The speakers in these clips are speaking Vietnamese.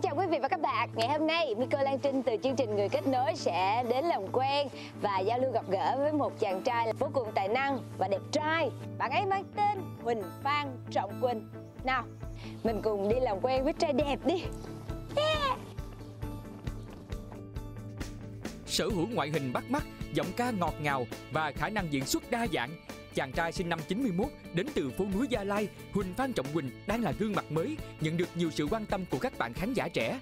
Xin chào quý vị và các bạn. Ngày hôm nay, Miko Lan Trinh từ chương trình Người kết nối sẽ đến làm quen và giao lưu gặp gỡ với một chàng trai vô cùng tài năng và đẹp trai. Bạn ấy mang tên Huỳnh Phan Trọng Quỳnh. Nào, mình cùng đi làm quen với trai đẹp đi. Yeah. Sở hữu ngoại hình bắt mắt, giọng ca ngọt ngào và khả năng diễn xuất đa dạng. Chàng trai sinh năm 91 đến từ phố núi Gia Lai, Huỳnh Phan Trọng Quỳnh đang là gương mặt mới, nhận được nhiều sự quan tâm của các bạn khán giả trẻ.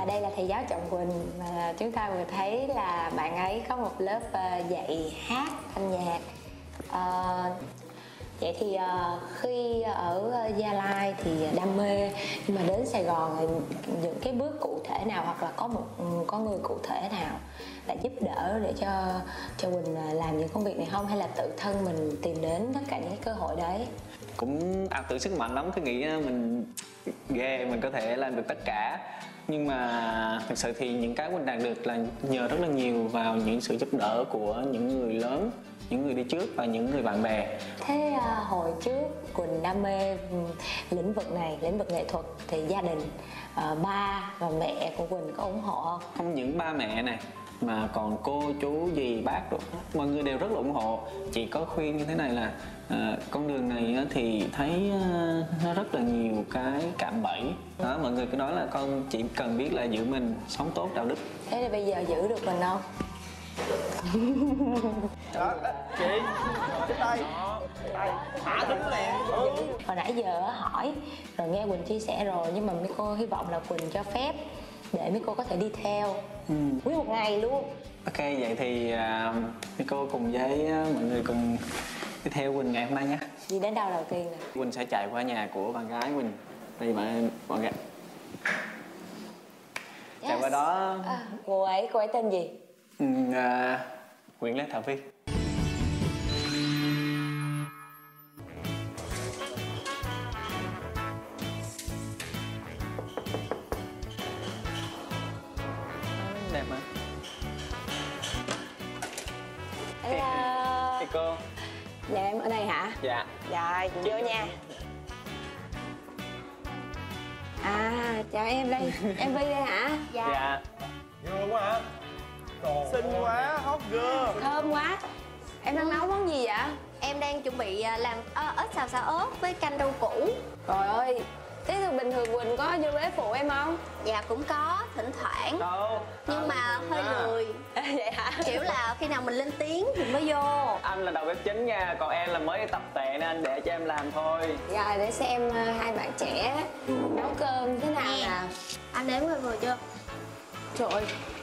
Và đây là thầy giáo Trọng Quỳnh mà chúng ta vừa thấy là bạn ấy có một lớp ờ, dạy hát thanh nhạc. à, vậy thì ờ, khi ở Gia Lai thì đam mê nhưng mà đến Sài Gòn thì những cái bước cụ thể nào hoặc là có một ừ, có người cụ thể nào đã giúp đỡ để cho cho Quỳnh làm những công việc này không hay là tự thân mình tìm đến tất cả những cái cơ hội đấy? Cũng ảo tưởng sức mạnh lắm cứ nghĩ á, mình ghê mình có thể làm được tất cả. Nhưng mà thực sự thì những cái mình đạt được là nhờ rất là nhiều vào những sự giúp đỡ của những người lớn những người đi trước và những người bạn bè. Thế à, hồi trước Quỳnh đam mê lĩnh vực này, lĩnh vực nghệ thuật thì gia đình, à, ba và mẹ của Quỳnh có ủng hộ không? không những ba mẹ này mà còn cô chú dì bác rồi mọi người đều rất là ủng hộ. Chị có khuyên như thế này là à, con đường này á thì thấy à, nó rất là nhiều cái cạm bẫy. Đó mọi người cứ nói là con chỉ cần biết là giữ mình sống tốt đạo đức. Thế thì bây giờ giữ được mình không? Đó, chị cái tay thả đứng liền. Ừ. Hồi nãy giờ á, hỏi rồi nghe Quỳnh chia sẻ rồi nhưng mà Miko hy vọng là Quỳnh cho phép để Miko có thể đi theo. Nguyên một ngày luôn. ok vậy thì à, cô cùng với à, mọi người cùng đi theo quỳnh ngày hôm nay nhé. Đi đến đâu đầu tiên nè? quỳnh sẽ chạy qua nhà của bạn gái quỳnh. Đây bạn bạn gái. Chạy qua đó. À, cô ấy, cô ấy tên gì? ừ, à, Nguyễn Lê Thảo Vi đẹp mà Hello. thì cô Nhà em ở đây hả? dạ Rồi, vô nha. À, chào em đây. em Vi đây hả? dạ Vừa quá hả xinh quá hot girl Thơm quá. Em đang nấu món gì vậy? Em đang chuẩn bị à, làm ơ, ớt xào xào ớt với canh rau củ Trời ơi, thế thì bình thường Quỳnh có vô bếp phụ em không? Dạ cũng có, thỉnh thoảng đâu Nhưng mà hơi lười Vậy hả? Kiểu là khi nào mình lên tiếng thì mới vô anh là đầu bếp chính nha còn em là mới tập tệ nên anh để cho em làm thôi Rồi để xem ờ, hai bạn trẻ nấu cơm thế nào Nè. Anh đếm coi vừa chưa? Trời ơi,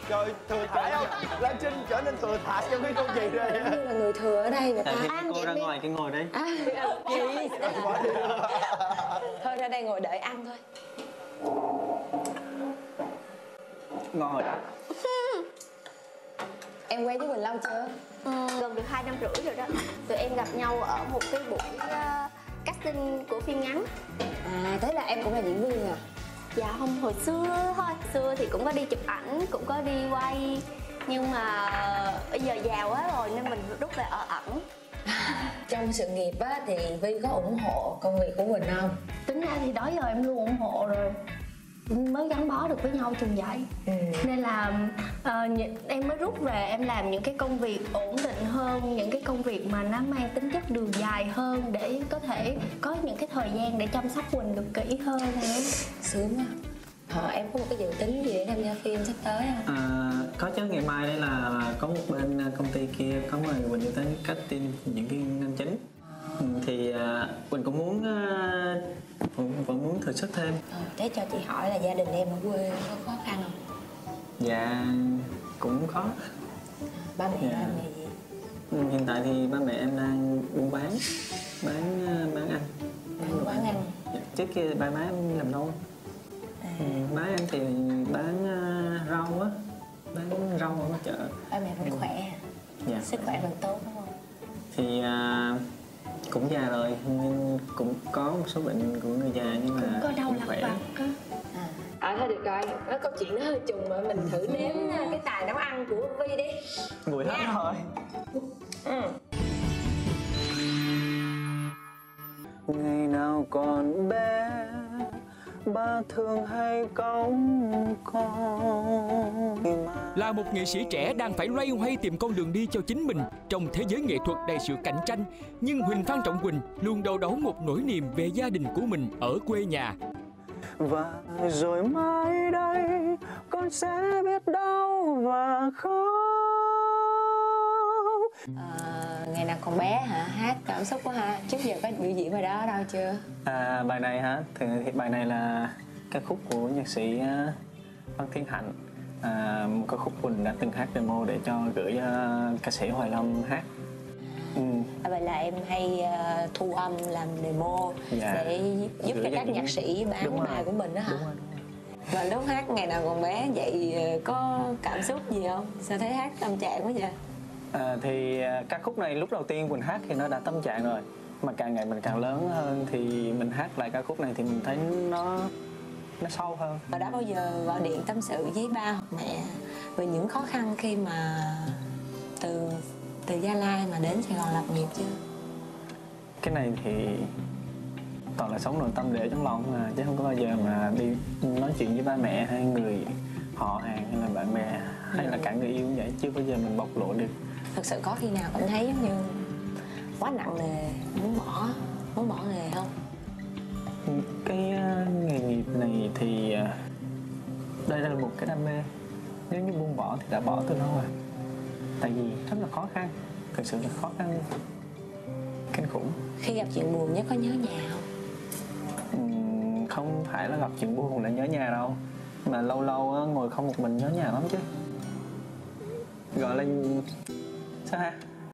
trời thừa thải không lan trinh trở nên thừa thải trong cái công việc này là người thừa ở đây người ta. Anh cô ra đi. ngoài cái ngồi đấy À, gì? Thôi ra đây ngồi đợi ăn thôi. ngon rồi đó Em quen với Quỳnh lâu chưa? Ừ, gần được 2 năm rưỡi rồi đó Tụi em gặp nhau ở một cái buổi uh, casting của phim ngắn À, thế là em cũng là diễn viên à? Dạ không, hồi xưa thôi. Xưa thì cũng có đi chụp ảnh, cũng có đi quay. Nhưng mà bây giờ già quá rồi nên mình rút về ở ẩn. Trong sự nghiệp á, thì Vi có ủng hộ công việc của Quỳnh không? tính ra thì đó giờ em luôn ủng hộ rồi mới gắn bó được với nhau chừng vậy Ừ. nên là ờ, nh- em mới rút về em làm những cái công việc ổn định hơn những cái công việc mà nó mang tính chất đường dài hơn để có thể có những cái thời gian để chăm sóc quỳnh được kỹ hơn nữa Sướng quá. Họ em có một cái dự tính gì để tham gia phim sắp tới không? À, có chứ ngày mai đây là có một bên à, công ty kia có mời Quỳnh đi tới casting diễn viên nam chính ừ, thì Quỳnh cũng muốn à, vẫn, vẫn muốn thử sức thêm Ờ, thế cho chị hỏi là gia đình em ở quê có khó khăn không? dạ cũng có Ba mẹ Dạ. làm nghề gì? Ừ, hiện tại thì ba mẹ em đang buôn bán bán à, bán ăn Đang quán ăn. Dạ, trước kia ba má em làm nông À, ừ, má em thì bán à, rau á bán rau ở chợ ba mẹ vẫn khỏe à? dạ sức khỏe vẫn tốt đúng không thì à, cũng già rồi nhưng cũng có một số bệnh của người già nhưng mà có đau cũng lặt vặt á. À. Thôi được rồi, nói câu chuyện nó hơi trùng mà mình thử nếm uh, cái tài nấu ăn của Vi đi. Mùi hết Nha. rồi. Ừ. ngày nào còn bé ba thường hay cõng con Là một nghệ sĩ trẻ đang phải loay hoay tìm con đường đi cho chính mình trong thế giới nghệ thuật đầy sự cạnh tranh, nhưng Huỳnh Phan Trọng Quỳnh luôn đâu đó một nỗi niềm về gia đình của mình ở quê nhà. và rồi mai đây con sẽ biết đau và khóc. Ờ, ngày nào còn bé hả? Hát cảm xúc quá ha. Trước giờ có biểu diễn bài đó đâu chưa? À, bài này hả? Thì, thì bài này là ca khúc của nhạc sĩ à, Văn Thiên Hạnh à, một ca khúc Quỳnh đã từng hát demo để cho gửi cho ca sĩ Hoài Lâm hát ừ. à, vậy là em hay ờ, thu âm làm demo Dạ. để giúp Gửi cho các nhạc sĩ bán Đúng rồi. bài của mình đó hả Đúng rồi, đúng rồi. và lúc hát ngày nào còn bé vậy ờ, có cảm xúc gì không sao thấy hát tâm trạng quá vậy À, thì à, ca khúc này lúc đầu tiên mình hát thì nó đã tâm trạng rồi mà càng ngày mình càng lớn hơn thì mình hát lại ca khúc này thì mình thấy nó nó sâu hơn. Và đã bao giờ gọi điện tâm sự với ba hoặc mẹ về những khó khăn khi mà từ từ Gia Lai mà đến Sài Gòn lập nghiệp chưa? cái này thì toàn là sống nội tâm để trong lòng mà chứ không có bao giờ mà đi nói chuyện với ba mẹ hay người họ hàng hay là bạn bè hay là cả người yêu vậy chưa bao giờ mình bộc lộ được. Thật sự có khi nào cảm thấy giống như quá nặng nề, muốn bỏ đây là một cái đam mê. Nếu như buông bỏ thì đã bỏ từ lâu rồi. Tại vì rất là khó khăn. Thực sự là khó khăn kinh khủng. Khi gặp chuyện buồn nhất có nhớ nhà không? Không phải là gặp chuyện buồn là nhớ nhà đâu. Mà lâu lâu á, ngồi không một mình nhớ nhà lắm chứ. Gọi là sao ha